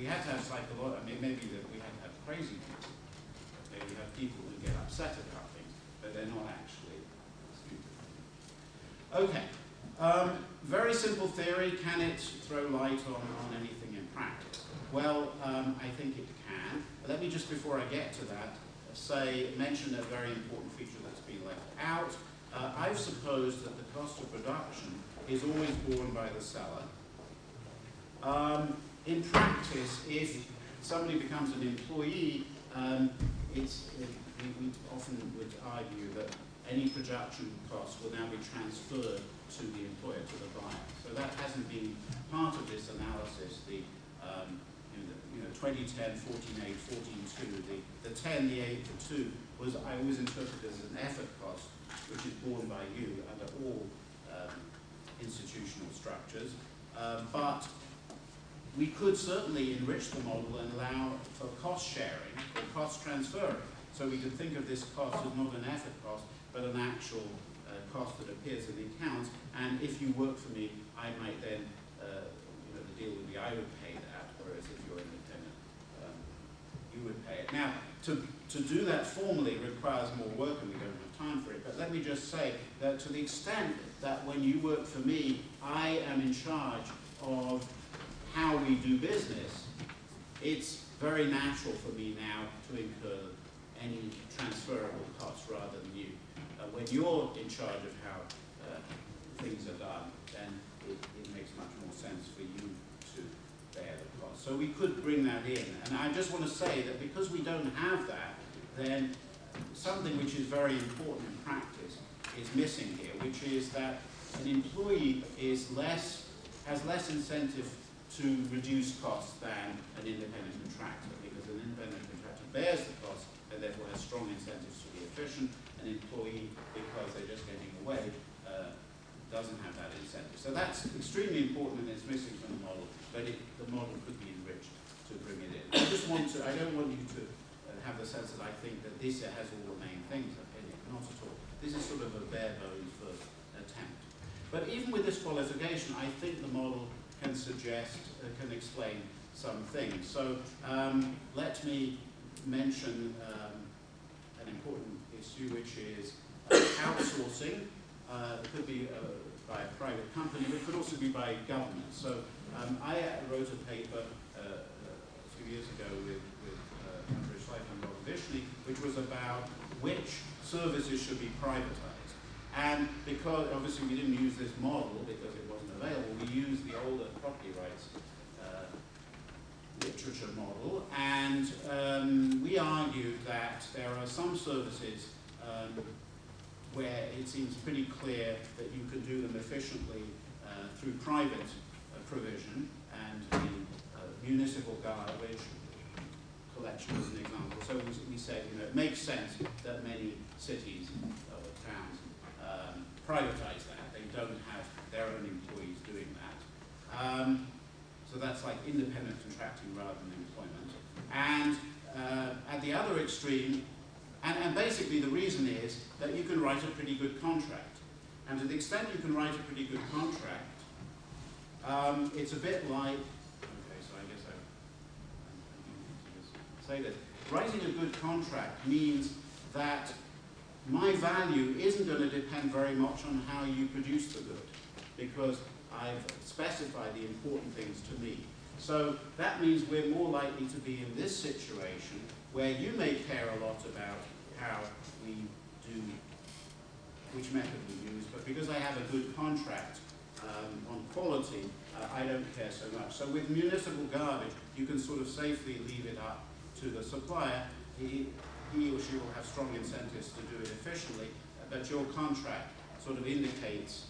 we had to have psychological, I mean, maybe that we had to have crazy people. Maybe have people who get upset about things, but they're not actually stupid. Okay, um, very simple theory. Can it throw light on, on anything in practice? Well, um, I think it can. Let me just, before I get to that, say, mention a very important feature that's been left out. Uh, I've supposed that the cost of production is always borne by the seller. Um, in practice, if somebody becomes an employee, um, it's, it, we, often would argue that any production costs will now be transferred to the employer, to the buyer. So that hasn't been part of this analysis. The, um, you, know, the you know, 2010, 14.8, 14.2, the, the 10, the 8, the 2 was I always interpreted as an effort cost, which is borne by you under all um, institutional structures. Um, but we could certainly enrich the model and allow for cost sharing or cost transfer. So we could think of this cost as not an effort cost, but an actual uh, cost that appears in the accounts. And if you work for me, I might then, uh, you know, the deal would be I would pay that, whereas if you're independent, um, you would pay it. Now, to, to do that formally requires more work and we don't have time for it. But let me just say that to the extent that when you work for me, I am in charge of we do business, it's very natural for me now to incur any transferable costs rather than you. Uh, when you're in charge of how uh, things are done, then it, it, makes much more sense for you to bear the cost. So we could bring that in. And I just want to say that because we don't have that, then something which is very important in practice is missing here, which is that an employee is less, has less incentive to reduce costs than an independent contractor, because an independent contractor bears the cost and therefore has strong incentives to be efficient. An employee, because they're just getting away, uh, doesn't have that incentive. So that's extremely important and it's missing from the model, but it, the model could be enriched to bring it in. I just want to, I don't want you to uh, have the sense that I think that this has all the main things in it, not at all. This is sort of a bare bones first attempt. But even with this qualification, I think the model can suggest, uh, can explain some things. So um, let me mention um, an important issue, which is uh, outsourcing. Uh, it could be uh, by a private company, but it could also be by government. So um, I wrote a paper uh, a few years ago with, with uh, Andrei Shleifer and Robert Vishny, which was about which services should be privatized. And because obviously we didn't use this model because it used the older property rights uh, literature model, and um, we argued that there are some services um, where it seems pretty clear that you can do them efficiently uh, through private uh, provision and the uh, municipal garbage collection as an example. So we, said, you know, it makes sense that many cities or towns um, privatize that. They don't have their own. Um, so that's like independent contracting rather than employment. And uh, at the other extreme, and, and basically the reason is that you can write a pretty good contract. And to the extent you can write a pretty good contract, um, it's a bit like, okay, so I guess I, I, say this. Writing a good contract means that my value isn't going to depend very much on how you produce the good, because I've specified the important things to me. So that means we're more likely to be in this situation where you may care a lot about how we do, which method we use, but because I have a good contract um, on quality, uh, I don't care so much. So with municipal garbage, you can sort of safely leave it up to the supplier. He, he or she will have strong incentives to do it efficiently, but your contract sort of indicates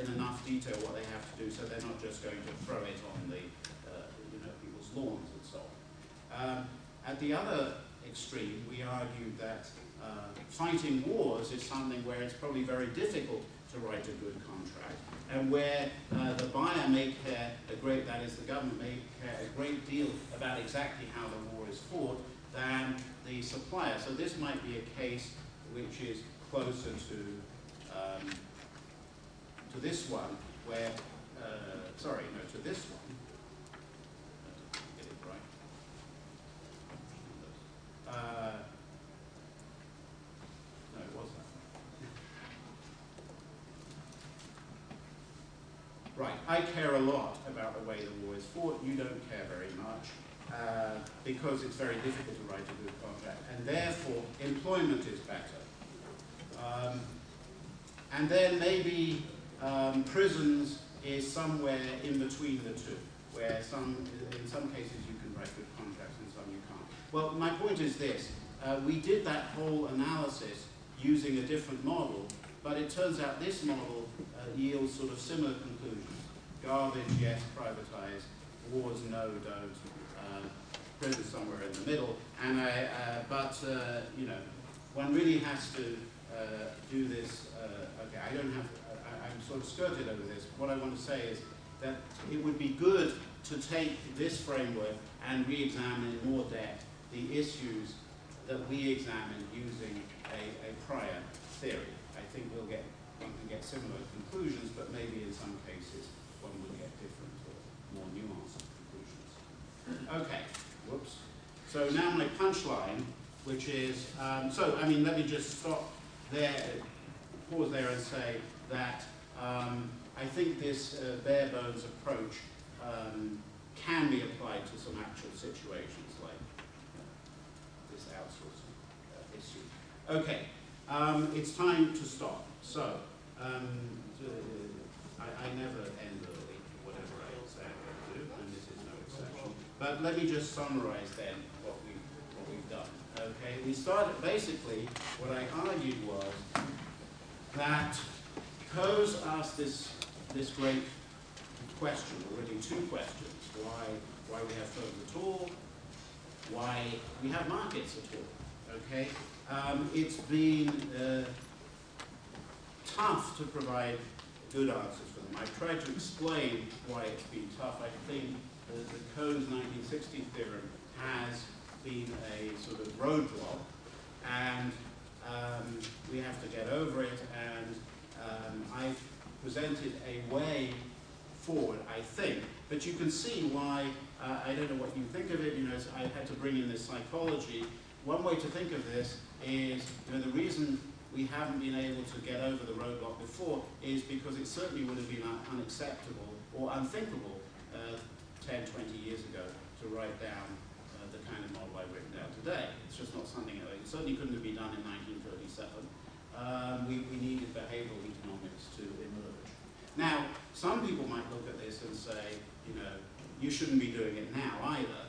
in enough detail what they have to do so they're not just going to throw it on the, uh, you know, people's lawns and so on. Um, at the other extreme, we argued that uh, fighting wars is something where it's probably very difficult to write a good contract, and where uh, the buyer may care a great, that is the government may care a great deal about exactly how the war is fought than the supplier. So this might be a case which is closer to um, to this one where, uh, sorry, no, to this one, uh, get it right. Uh, no, it was that Right, I care a lot about the way the war is fought, you don't care very much. Uh, because it's very difficult to write a good contract, and therefore employment is better. Um, and then maybe um, prisons is somewhere in between the two, where some, in some cases you can write good contracts and some you can't. Well, my point is this. Uh, we did that whole analysis using a different model, but it turns out this model uh, yields sort of similar conclusions. Garbage, yes, privatize. Wars, no, don't. Uh, prison somewhere in the middle. And I, uh, but, uh, you know, one really has to uh, do this. Uh, okay, I don't have, I'm skirted over this. What I want to say is that it would be good to take this framework and re-examine in more depth the issues that we examined using a, a prior theory. I think we'll get, one can get similar conclusions, but maybe in some cases one will get different or more nuanced conclusions. Okay, whoops. So now my punchline, which is, um, so I mean, let me just stop there, pause there and say that um, I think this uh, bare bones approach um, can be applied to some actual situations like uh, this outsourcing uh, issue. Okay, um, it's time to stop. So, um, I, I never end early, whatever I say to do, and this is no exception. But let me just summarize then what, we, what we've done. Okay, we started, basically, what I argued was that Coase asked this, this great question, already two questions. Why, why we have firms at all, why we have markets at all, okay? Um, it's been uh, tough to provide good answers for them. I've tried to explain why it's been tough. I think the, the Coase 1960 theorem has been a sort of roadblock, and um, we have to get over it, and um, I've presented a way forward, I think, but you can see why, uh, I don't know what you think of it, you know, I had to bring in this psychology. One way to think of this is, you know, the reason we haven't been able to get over the roadblock before is because it certainly would have been unacceptable or unthinkable uh, 10, 20 years ago to write down uh, the kind of model I've written down today. It's just not something, it certainly couldn't have been done in 1937. Um, we, we needed behavioral economics to emerge. Now, some people might look at this and say, you know, you shouldn't be doing it now either,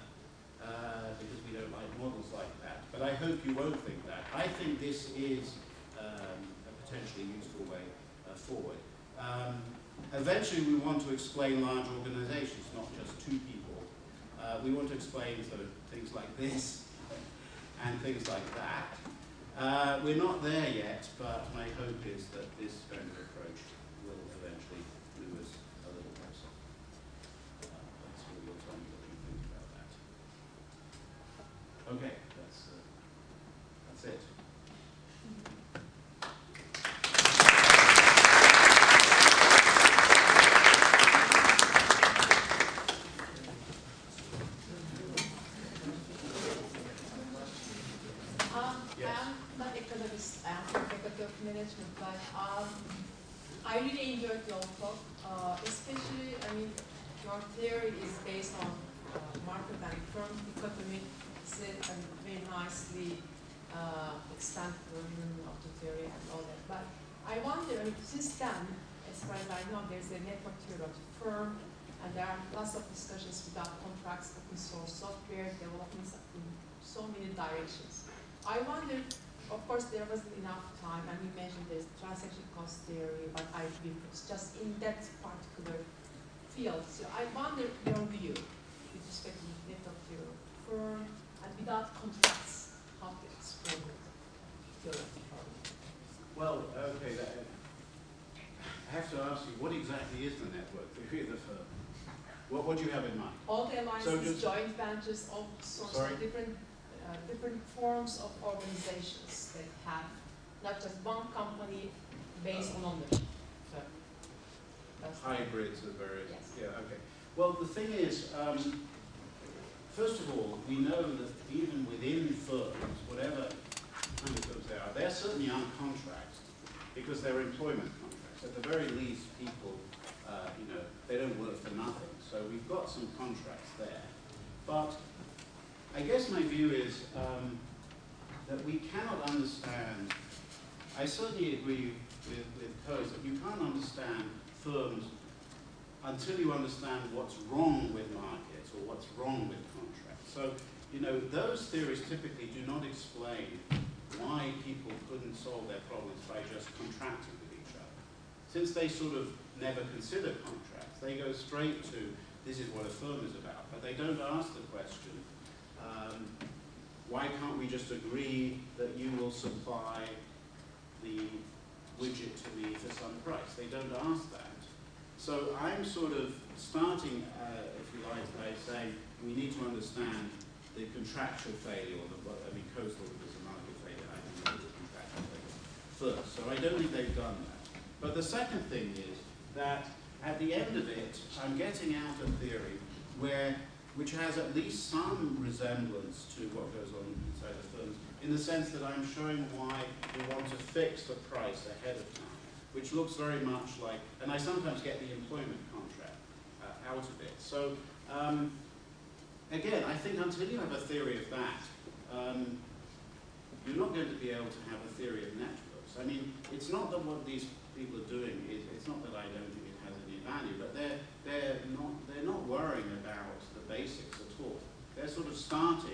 uh, because we don't like models like that. But I hope you won't think that. I think this is um, a potentially useful way uh, forward. Um, eventually, we want to explain large organizations, not just two people. Uh, we want to explain sort of things like this and things like that. Uh, we're not there yet, but my hope is that this kind of approach will eventually move us a little closer. Uh, that's what you'll tell me what you think about that. Okay, that's, uh, that's it. Um, Yes. I'm not economist, I'm faculty of management, but um, I really enjoyed your talk, uh, especially, I mean, your theory is based on uh, market and firm economy, it's a a very nicely uh, extended version of the theory and all that. But I wonder, since then, as far as I know, there's a network theory of the firm, and there are lots of discussions without contracts, open source software, developments in so many directions. I wonder, of course, there wasn't enough time, and you mentioned there's transaction cost theory, but I believe it's just in that particular field. So I wonder your view with respect to network theory of firm, and without contracts, how to explore theory the. Well, okay, that, I have to ask you, what exactly is the network theory of the firm? What, what do you have in mind? All the alliances, just- joint ventures, all sorts Sorry? of different, different forms of organizations that have not just one company based on ownership. So Hybrids of various, Yes. yeah, okay. Well, the thing is, um, first of all, we know that even within firms, whatever kind of firms they are, they're certainly uncontracted because they're employment contracts. At the very least, people uh, you know, they don't work for nothing. So we've got some contracts there. But I guess my view is um, that we cannot understand, I certainly agree with, with Coase that you can't understand firms until you understand what's wrong with markets or what's wrong with contracts. So, you know, those theories typically do not explain why people couldn't solve their problems by just contracting with each other. Since they sort of never consider contracts, they go straight to this is what a firm is about, but they don't ask the question, um, why can't we just agree that you will supply the widget to me for some price? They don't ask that. So I'm sort of starting, uh, if you like, by saying we need to understand the contractual failure, or the, I mean, coastal a market failure, I think it was a contractual failure first. So I don't think they've done that. But the second thing is that at the end of it, I'm getting out a theory where, which has at least some resemblance to what goes on inside the firms, in the sense that I'm showing why we want to fix the price ahead of time, which looks very much like, and I sometimes get the employment contract uh, out of it. So um, again, I think until you have a theory of that, um, you're not going to be able to have a theory of networks. I mean, it's not that what these people are doing is, it's not that I don't think it has any value, but they're, they're, not, they're not worrying about basics at all. They're sort of starting